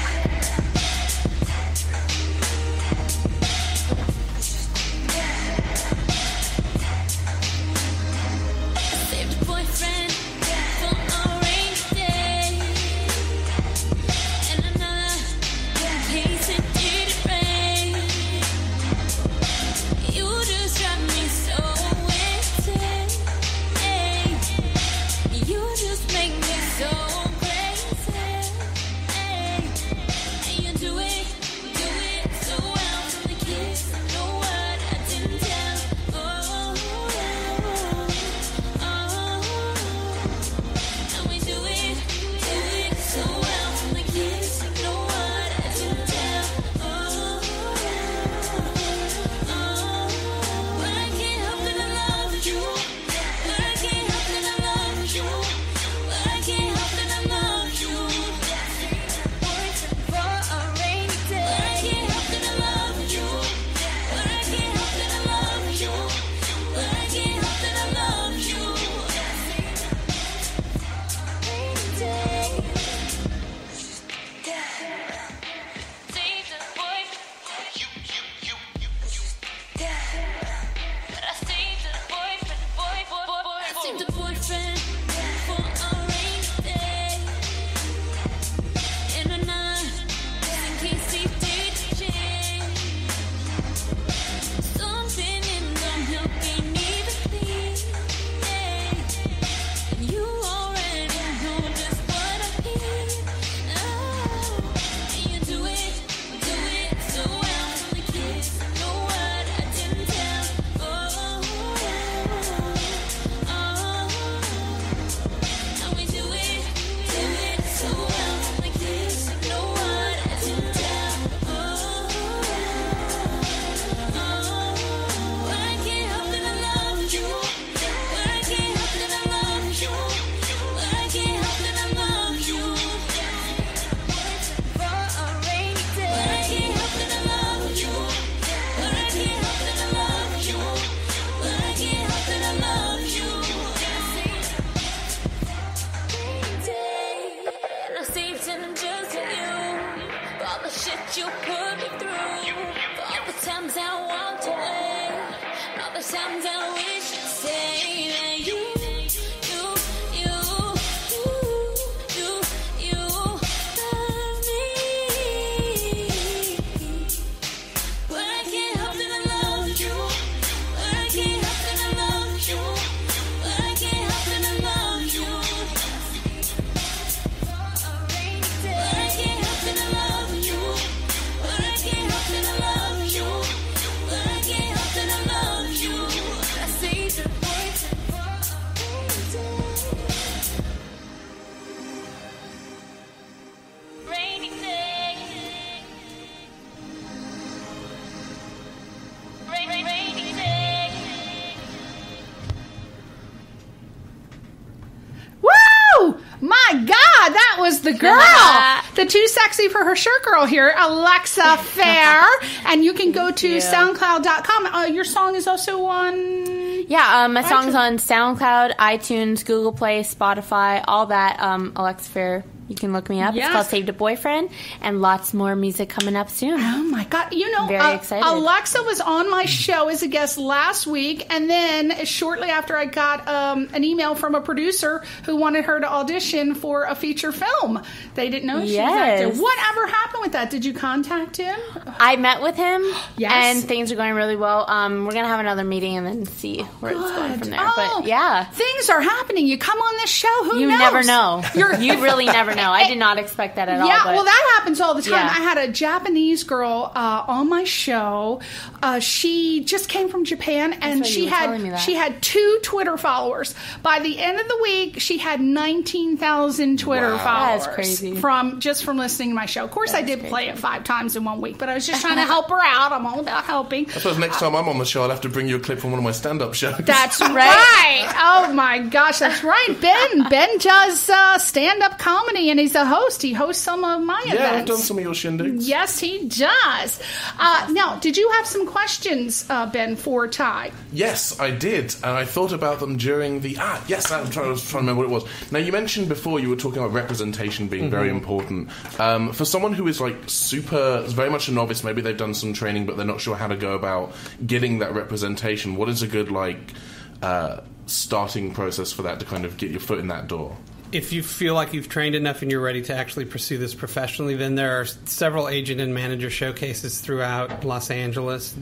C: sexy for her shirt girl here, Alexa Fair. and you can go to soundcloud.com. Uh, your song is also on.
F: Yeah, um, my song's
C: iTunes.
F: on SoundCloud, iTunes, Google Play, Spotify, all that. Um, Alexa Fair, you can look me up.
C: Yes.
F: It's called Saved a Boyfriend, and lots more music coming up soon.
C: Oh my God. You know,
F: Very
C: uh,
F: excited.
C: Alexa was on my show as a guest last week. And then shortly after, I got um, an email from a producer who wanted her to audition for a feature film. They didn't know she was acting.
F: Yes.
C: Whatever happened with that? Did you contact him?
F: I met with him,
C: Yes.
F: and things are going really well. Um, we're gonna have another meeting and then see where it's going from there.
C: Oh,
F: but yeah,
C: Things are happening. You come on this show, who knows?
F: you
C: knows?
F: never know.
C: You're,
F: you really never know. I did not expect that at all.
C: Yeah, well, that happens all the time.
F: Yeah.
C: I had a Japanese girl uh, on my show. Uh, she just came from Japan, and she
F: you were telling me
C: had she had two Twitter followers. By the end of the week, she had nineteen thousand Twitter
E: Wow.
C: followers.
F: That is crazy.
C: From just from listening to my show. Of course, I
F: That is
C: did play it five times in one week, but I was just trying to help her out. I'm all about helping.
E: I suppose next time I'm on the show, I'll have to bring you a clip from one of my stand-up shows.
C: That's right. Oh my gosh, that's right. Ben Ben does uh, stand up comedy, and he's a host. He hosts some of my
E: yeah,
C: events.
E: I've done some of your shindigs.
C: Yes, he does. Uh, now, did you have some questions, uh, Ben, for Ty?
E: Yes, I did, and I thought about them during the ah. Yes, I'm trying, I was trying to remember what it was. Now you mentioned before you were talking about representation being very important. Um, for someone who is like super, very much a novice, maybe they've done some training, but they're not sure how to go about getting that representation. What is a good like uh, starting process for that to kind of get your foot in that door?
D: If you feel like you've trained enough and you're ready to actually pursue this professionally, then there are several agent and manager showcases throughout Los Angeles.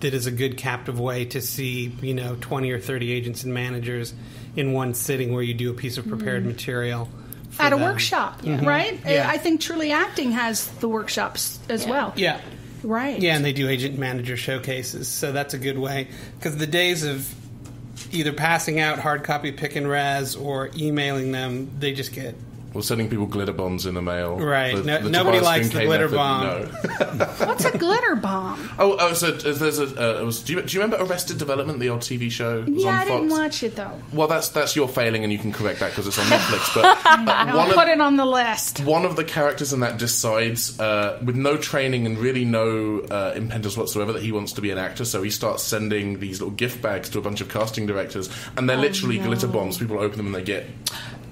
D: That is a good captive way to see, you know, 20 or 30 agents and managers in one sitting where you do a piece of prepared mm. material. for
C: At a
D: them.
C: workshop, mm-hmm. right?
D: Yeah.
C: I think Truly Acting has the workshops as well.
D: Yeah.
C: Right.
D: Yeah, and they do agent and manager showcases, so that's a good way. Because the days of either passing out hard copy pick and res or emailing them, they just get
E: Or sending people glitter bombs in the mail.
D: Right.
E: The-
D: No-
E: the
D: nobody
E: Tobias
D: likes the glitter
E: method,
D: bomb.
E: No.
C: What's a glitter bomb?
E: oh, oh, so uh, there's a. Uh, it was, do, you, do you remember Arrested Development, the old TV show? Was
C: Yeah,
E: on
C: I didn't
E: Fox?
C: watch it though.
E: Well, that's that's your failing, and you can correct that because it's on Netflix. But uh,
C: I'll put
E: of
C: it on the list.
E: one of the characters in that decides, uh, with no training and really no uh, impenders whatsoever, that he wants to be an actor. So he starts sending these little gift bags to a bunch of casting directors, and they're literally glitter bombs. People open them and they get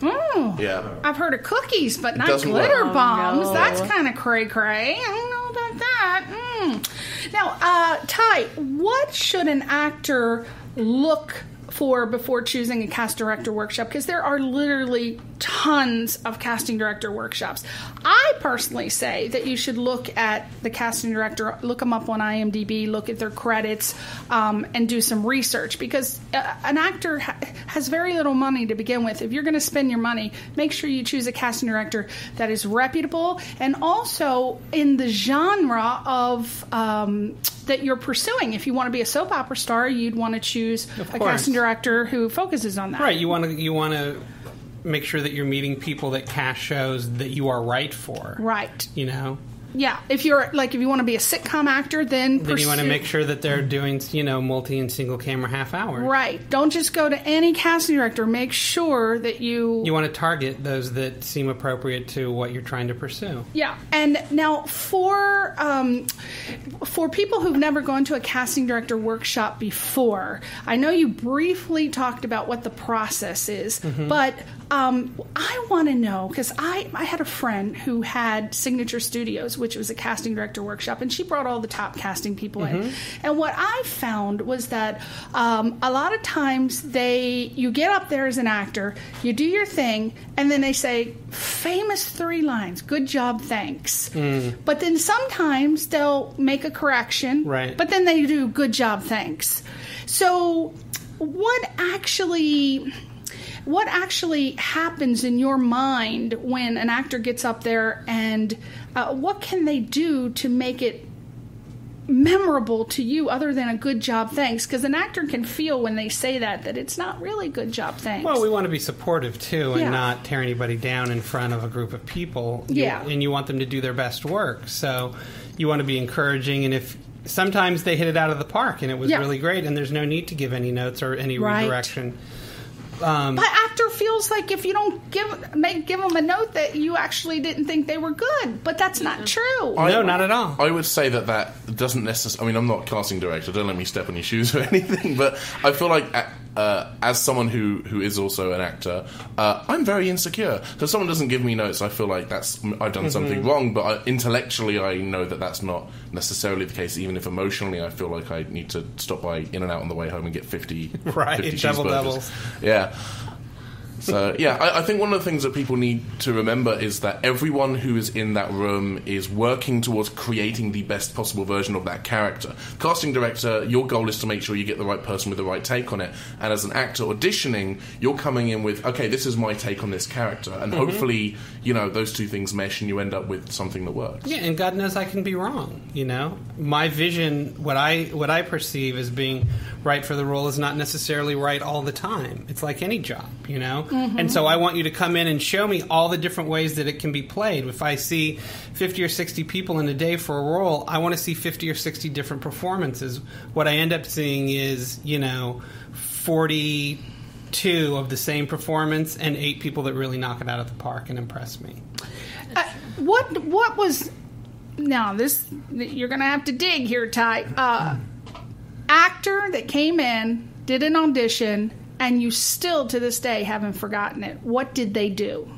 C: Oh,
E: yeah.
C: I've heard of cookies, but not glitter
E: work.
C: bombs.
F: no.
C: That's kind of cray cray. I don't know about that. Mm. Now, uh, Ty, what should an actor look for before choosing a cast director workshop? Because there are literally tons of casting director workshops. I personally say that you should look at the casting director, look them up on IMDb, look at their credits, um, and do some research because uh, an actor ha- has very little money to begin with. If you're going to spend your money, make sure you choose a casting director that is reputable and also in the genre of um, that you're pursuing. If you want to be a soap opera star, you'd want to choose a casting director who focuses on that.
D: right. You want to you want to make sure that you're meeting people that cast shows that you are right for.
C: Right.
D: You know.
C: Yeah. If you're like, if you want to be a sitcom actor, then
D: Then you want to make sure that they're doing you know multi and single camera half hour.
C: Right. Don't just go to any casting director. Make sure that you.
D: You want to target those that seem appropriate to what you're trying to pursue.
C: yeah. And now for um, for people who've never gone to a casting director workshop before, I know you briefly talked about what the process is,
D: Mm-hmm.
C: but um, I want to know because I, I had a friend who had Signature Studios, which was a casting director workshop, and she brought all the top casting people in. And what I found was that um, a lot of times they you get up there as an actor, you do your thing, and then they say famous three lines, "Good job, thanks." But then sometimes they'll make a correction,
D: Right.
C: But then they do "Good job, thanks." So, what actually? What actually happens in your mind when an actor gets up there and uh, what can they do to make it memorable to you other than a good job thanks because an actor can feel when they say that that it's not really good job thanks
D: Well, we want to be supportive too, and
C: Yeah.
D: not tear anybody down in front of a group of people.
C: Yeah.
D: and you want them to do their best work. So you want to be encouraging, and if sometimes they hit it out of the park and it was
C: Yeah.
D: really great, and there's no need to give any notes or any
C: Right.
D: redirection. Um,
C: but actor feels like if you don't give make give them a note that you actually didn't think they were good but that's not true
D: no, not at all.
E: I would say that that doesn't necessarily. I mean, I'm not casting director. Don't let me step on your shoes or anything. But I feel like, uh, as someone who who is also an actor, uh, I'm very insecure. So if someone doesn't give me notes, I feel like that's I've done something wrong. But I, intellectually, I know that that's not necessarily the case. Even if emotionally, I feel like I need to stop by In and Out on the way home and get 50,
D: Right,
E: 50
D: double doubles.
E: Yeah. So yeah, I, I think one of the things that people need to remember is that everyone who is in that room is working towards creating the best possible version of that character. Casting director, your goal is to make sure you get the right person with the right take on it. And as an actor auditioning, you're coming in with, okay, this is my take on this character, and mm-hmm. hopefully, you know, those two things mesh, and you end up with something that works.
D: Yeah, and God knows I can be wrong. You know, my vision, what I what I perceive as being right for the role, is not necessarily right all the time. It's like any job, you know. And so I want you to come in and show me all the different ways that it can be played. If I see fifty or sixty people in a day for a role, I want to see fifty or sixty different performances. What I end up seeing is, you know, forty. Two of the same performance and eight people that really knock it out of the park and impress me.
C: Uh, what what was now this you're gonna have to dig here ty uh actor that came in did an audition and you still to this day haven't forgotten it what did they do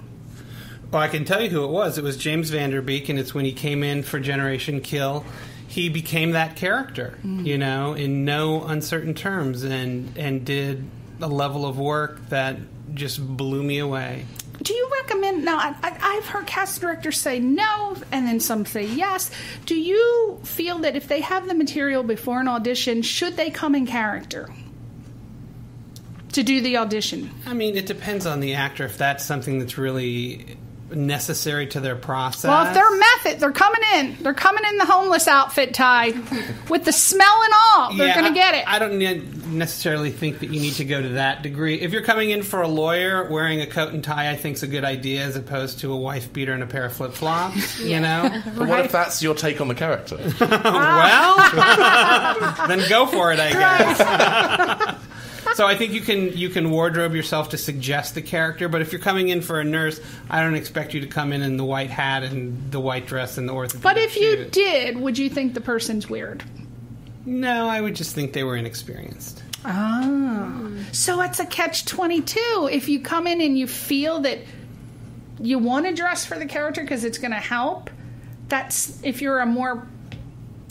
D: Well, I can tell you who it was. It was James Van Der Beek, and it's when he came in for Generation Kill. He became that character, mm-hmm. you know, in no uncertain terms, and and did a level of work that just blew me away.
C: do you recommend now I, I, i've heard cast directors say no and then some say yes do you feel that if they have the material before an audition should they come in character to do the audition
D: I mean, it depends on the actor if that's something that's really necessary to their process.
C: Well, if they're method, they're coming in. They're coming in the homeless outfit tie with the smell and all. They're
D: Yeah,
C: going to get it.
D: I, I don't ne- necessarily think that you need to go to that degree. If you're coming in for a lawyer, wearing a coat and tie, I think is a good idea, as opposed to a wife beater and a pair of flip flops. You know.
E: But what if that's your take on the character?
D: well, then go for it, I guess. So I think you can you can wardrobe yourself to suggest the character, but if you're coming in for a nurse, I don't expect you to come in in the white hat and the white dress and the orthopedic.
C: but if you
D: shoes.
C: did, would you think the person's weird?
D: no, I would just think they were inexperienced.
C: Oh. So it's a catch 22. If you come in and you feel that you want to dress for the character because it's going to help, that's if you're a more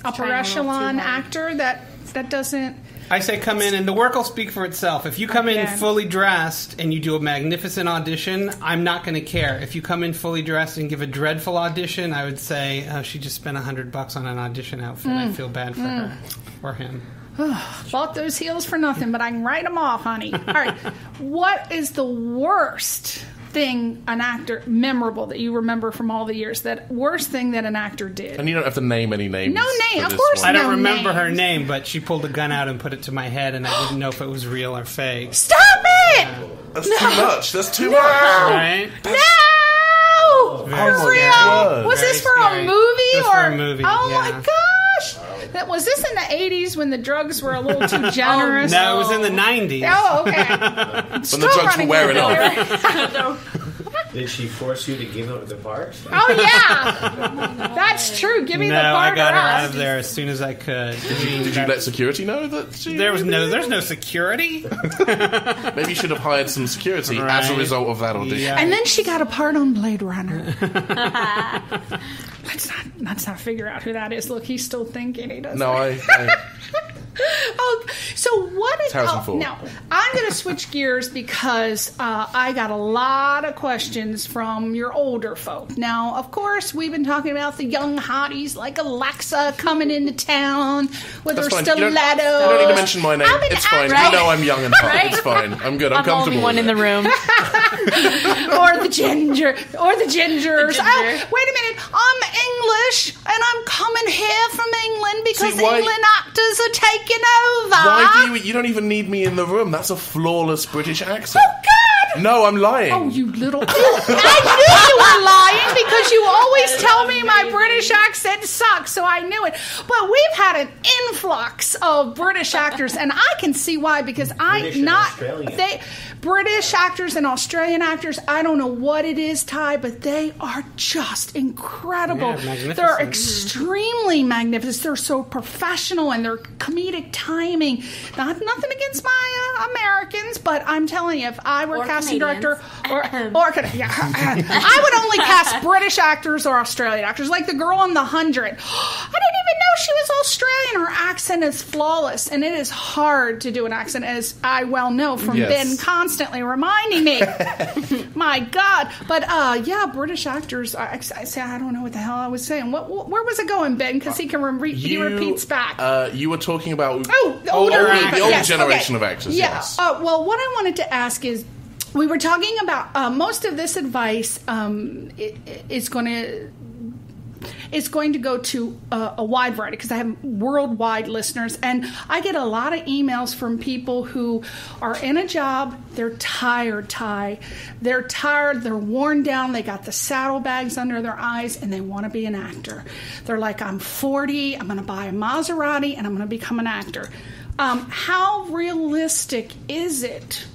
C: upper
F: Trying a little too
C: echelon actor, that that doesn't.
D: I say come in and the work will speak for itself. If you come in
C: Again.
D: fully dressed and you do a magnificent audition, I'm not going to care. If you come in fully dressed and give a dreadful audition, I would say, oh, she just spent a hundred bucks on an audition outfit.
C: Mm.
D: I feel bad for her or him.
C: Bought those heels for nothing, but I can write them off, honey. All right. what is the worst thing an actor, memorable, that you remember from all the years? That worst thing that an actor did?
E: and you don't have to name any names.
C: No name, of course
E: one.
D: I don't
C: No
D: remember her name, but she pulled a gun out and put it to my head, and I didn't know if it was real or fake.
C: Stop it!
E: That's too much. That's too much.
D: Right?
C: No!
D: Very
C: For real? Was
D: Very
C: this for
D: scary.
C: a movie or
D: for a movie,
C: Oh
D: yeah.
C: my gosh! That was this in the '80s when the drugs were a little too oh, generous?
D: No, it was in the 90s.
C: Oh, okay.
E: When the drugs were wearing off.
G: Did she force you to give up the part?
C: Oh yeah, that's true. Give me
D: no,
C: the part
D: I got her out of there as soon as I could. I mean,
E: Did you let security know that she
D: there was no, there's no security.
E: Maybe you should have hired some security as a result of that audition.
D: Yeah.
C: And then she got a part on Blade Runner. let's not let's not figure out who that is. Look, he's still thinking. He doesn't.
E: No, I, I
C: Oh, so what is
E: Harrison
C: oh,
E: Ford.
C: now? I'm going to switch gears because uh, I got a lot of questions from your older folk. Now, of course, we've been talking about the young hotties like Alexa coming into town with
E: That's
C: her
E: fine. You don't, you don't need to mention my name. It's fine.
C: actress.
E: You know I'm young and hot.
F: Right?
E: It's fine. I'm good. I'm,
F: I'm the only
E: comfortable.
F: one in the room.
C: or the ginger, or the gingers.
F: The
C: Oh,
F: ginger.
C: wait a minute. I'm English, and I'm coming here from England because
E: See, why-
C: England actors are taking over.
E: Why do you? You don't even need me in the room. That's a flawless British accent.
C: Oh!
E: No, I'm lying.
C: Oh, you little! I knew you were lying because you always tell me my British accent sucks, so I knew it. But we've had an influx of British actors, and I can see why because
G: I'm
C: not
G: Australian.
C: they British actors and Australian actors. I don't know what it is, Ty, but they are just incredible.
D: Yeah.
C: They're extremely magnificent. They're so professional and their comedic timing. Not nothing against my uh, Americans, but I'm telling you, if I were
F: Or
C: casting
F: Canadians.
C: director or or yeah, I would only cast British actors or Australian actors, like the girl in The Hundred. I didn't she was Australian. Her accent is flawless, and it is hard to do an accent, as I well know from
E: Yes.
C: Ben constantly reminding me. My God! But uh, yeah, British actors. I, I say I don't know what the hell I was saying. What, where was it going, Ben? Because he can re- he repeats back.
E: Uh, you were talking about
C: Oh, the
E: older,
C: older,
E: the older
C: Yes,
E: generation
C: okay.
E: of actors.
C: Yeah.
E: Yes.
C: Uh, well, what I wanted to ask is, we were talking about uh, most of this advice um, is going to. It's going to go to a wide variety because I have worldwide listeners, and I get a lot of emails from people who are in a job. They're tired, Ty. They're tired. They're worn down. They got the saddlebags under their eyes, and they want to be an actor. They're like, "I'm 40. I'm going to buy a Maserati, and I'm going to become an actor." Um, how realistic is it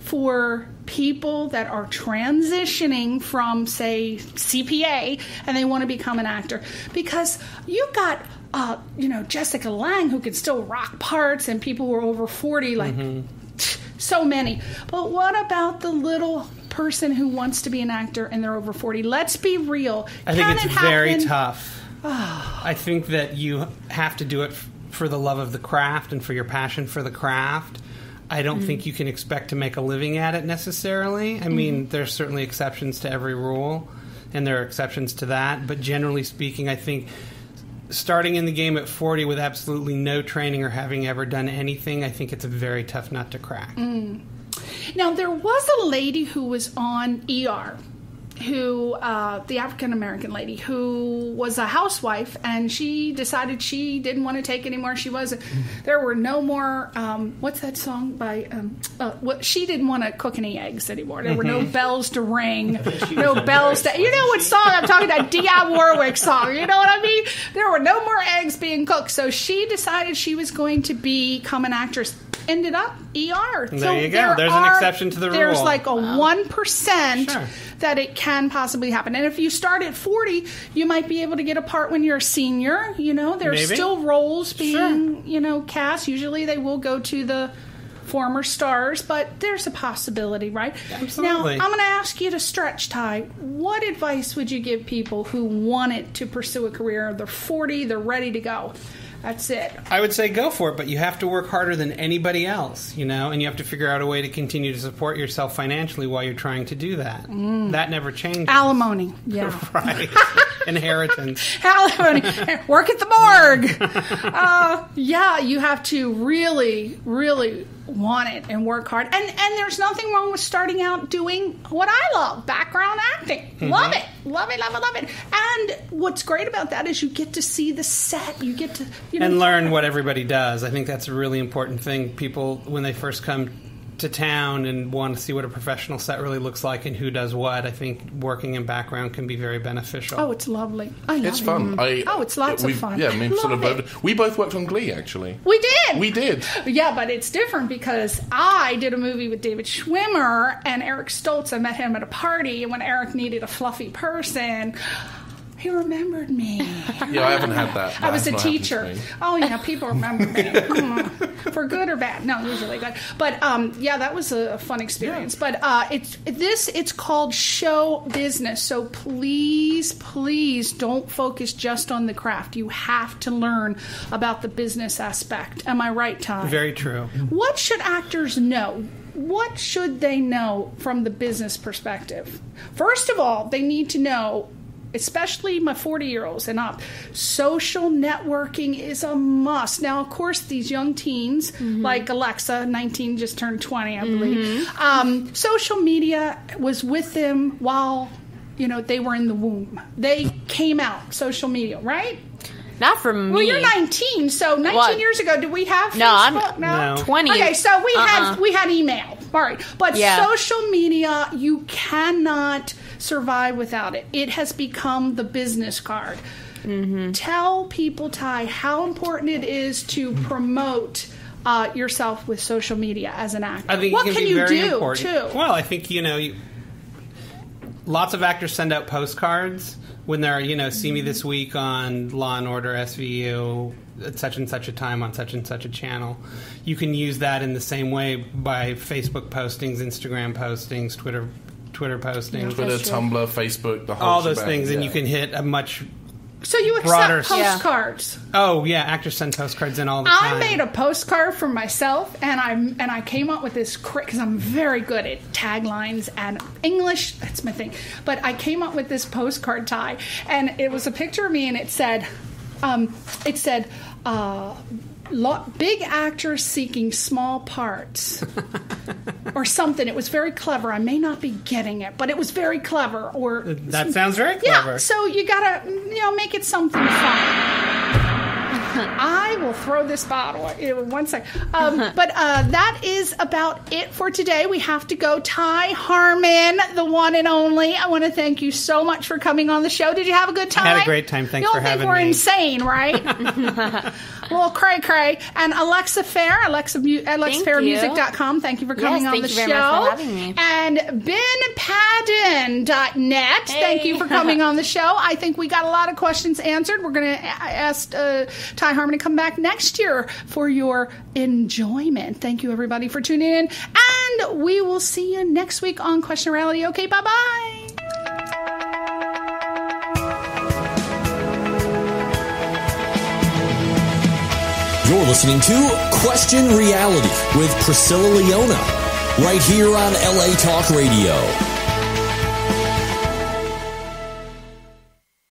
C: for people that are transitioning from, say, CPA and they want to become an actor? Because you've got, uh, you know, Jessica Lange who can still rock parts and people who are over 40, like so many. But what about the little person who wants to be an actor and they're over 40? Let's be real.
D: I think
C: Can
D: it's
C: it
D: very tough. I think that you have to do it f- for the love of the craft and for your passion for the craft. I don't
C: Mm.
D: think you can expect to make a living at it necessarily. I mean,
C: Mm-hmm.
D: there's certainly exceptions to every rule, and there are exceptions to that. But generally speaking, I think starting in the game at 40 with absolutely no training or having ever done anything, I think it's a very tough nut to crack.
C: Mm. Now, there was a lady who was on ER, who, uh, the African American lady, who was a housewife, and she decided she didn't want to take anymore. She wasn't, there were no more, um, what's that song by, um, uh, what, she didn't want to cook any eggs anymore. There were no bells to ring, no bells to, you know what song I'm talking about? D.I. Warwick song, you know what I mean? There were no more eggs being cooked. So she decided she was going to become an actress. Ended up ER.
D: There
C: so
D: you go. There's an exception to the rule.
C: There's like a one percent
D: Sure.
C: that it can possibly happen. And if you start at 40, you might be able to get a part when you're a senior. You know, there's
D: Maybe.
C: still roles being you know cast. Usually they will go to the former stars, but there's a possibility, right?
D: Absolutely.
C: Now, I'm going to ask you to stretch, Ty. What advice would you give people who wanted to pursue a career? They're 40, they're ready to go. That's it.
D: I would say go for it, but you have to work harder than anybody else, you know, and you have to figure out a way to continue to support yourself financially while you're trying to do that. That never changes.
C: Alimony. Yeah.
D: right. Inheritance.
C: alimony. Work at the morgue. Uh, yeah, you have to really, really want it and work hard. And and there's nothing wrong with starting out doing what I love, background acting. Mm-hmm. Love it. Love it, love it, love it. And what's great about that is you get to see the set. You get to you know
D: and learn what everybody does. I think that's a really important thing. People, when they first come to town and want to see what a professional set really looks like and who does what, I think working in background can be very beneficial.
C: Oh, it's lovely. I love
E: It's
C: it.
E: fun. I,
C: Oh, it's lots of
E: we've-
C: fun.
E: Yeah, I mean, sort of both, we both worked on Glee, actually.
C: We did.
E: We did.
C: Yeah, but it's different because I did a movie with David Schwimmer and Eric Stoltz. I met him at a party, and when Eric needed a fluffy person, he remembered me.
E: Yeah, I haven't had that.
C: I was a
E: has not happened to
C: teacher.
E: me.
C: Oh, yeah, people remember me Hmm. for good or bad. No, it was really good. But um, yeah, that was a fun experience. But uh, it's this. It's called show business. So please, please don't focus just on the craft. You have to learn about the business aspect. Am I right, Tom?
D: Very true.
C: What should actors know? What should they know from the business perspective? First of all, they need to know, especially my 40 year olds and up, social networking is a must. Now, of course, these young teens, like Alexa, 19, just turned 20, I believe, um, social media was with them while. You know, they were in the womb. They came out social media, right?
F: Not for me.
C: Well, you're 19, so 19
F: What?
C: years ago, did we have
F: No, I'm-
C: Facebook?
D: No.
F: 20.
C: Okay, so we
F: Uh-uh.
C: had we had email. All right, but
F: Yeah.
C: social media, you cannot survive without it. It has become the business card.
F: Mm-hmm.
C: Tell people, Ty, how important it is to promote. Uh, yourself with social media as an actor.
D: I think
C: what
D: can,
C: can you do
D: important.
C: too?
D: Well, I think you know, you, lots of actors send out postcards when they're you know, see me this week on Law and Order SVU at such and such a time on such and such a channel. You can use that in the same way by Facebook postings, Instagram postings, Twitter Twitter postings,
E: Twitter,
C: That's true.
E: Tumblr, Facebook, the whole
D: all those
E: shebang,
D: things, and
E: yeah.
D: you can hit a much.
C: so you accept
D: broader-
F: Yeah.
C: postcards.
D: Oh yeah, actors send postcards in all the time.
C: I made a postcard for myself, and I and I came up with this because I'm very good at taglines and English. That's my thing. But I came up with this postcard tie, and it was a picture of me, and it said, um, it said. Uh, Big actors seeking small parts or something it was very clever i may not be getting it but it was very clever or
D: That sounds very clever.
C: yeah, so you gotta, you know, make it something fun. I will throw this bottle in one sec. Um, but uh, that is about it for today. We have to go. Ty Harman, the one and only. I want to thank you so much for coming on the show. Did you have a good time?
D: had a great time. Thanks
C: you don't
D: for
C: think we're insane, right? well, cray cray. And Alexa Fair, Alexa, Mu- AlexaFairMusic.com. Thank you for coming
F: Yes,
C: on
F: thank
C: the
F: you
C: show.
F: very much for having me.
C: And BenPadden.net. Thank you for coming on the show. I think we got a lot of questions answered. We're going to ask uh, Ty Harman to come back next year for your enjoyment. Thank you, everybody, for tuning in. And we will see you next week on Question Reality. Okay, bye bye.
B: You're listening to Question Reality with Priscilla Leona, right here on LA Talk Radio.